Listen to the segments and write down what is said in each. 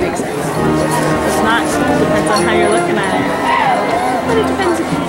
makes sense. It's not, depends on how you're looking at it. But it depends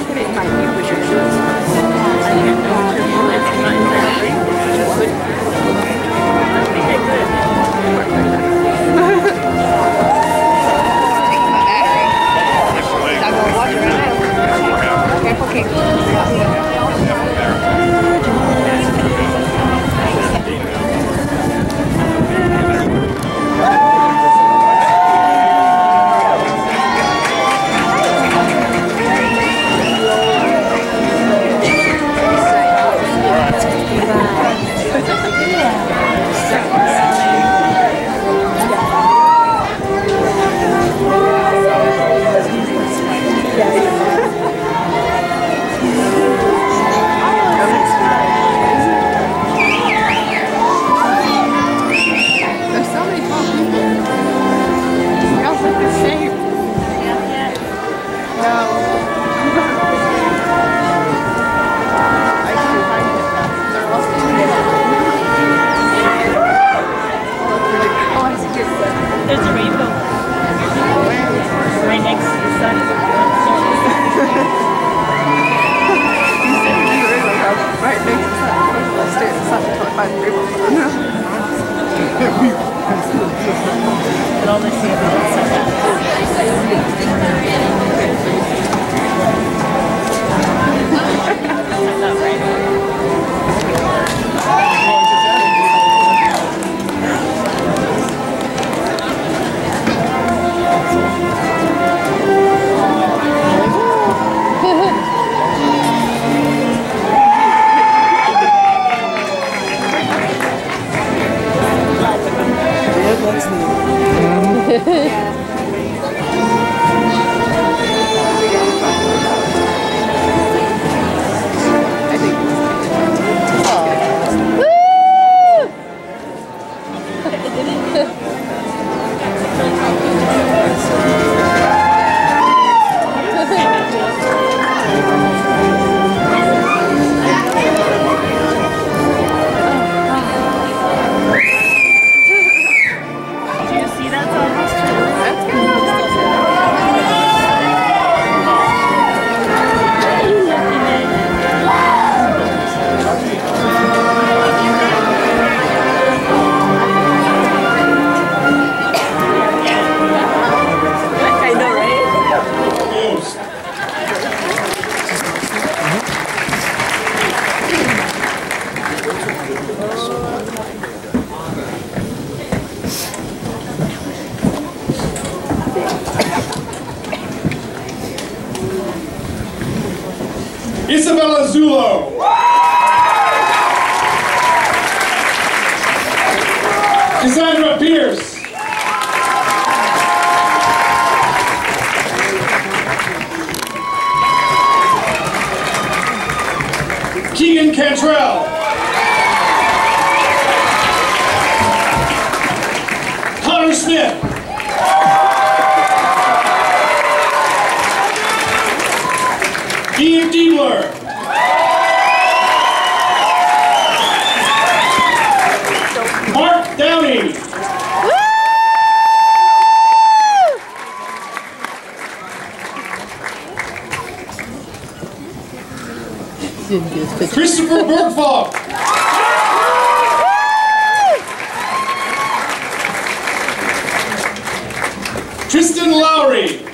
Gracias. Isabella Zulo. Cassandra Pierce. Keegan Cantrell. Connor Smith. Peter Diebler. Mark Downey. Christopher Bergfog. Tristan Lowry.